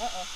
Uh-oh.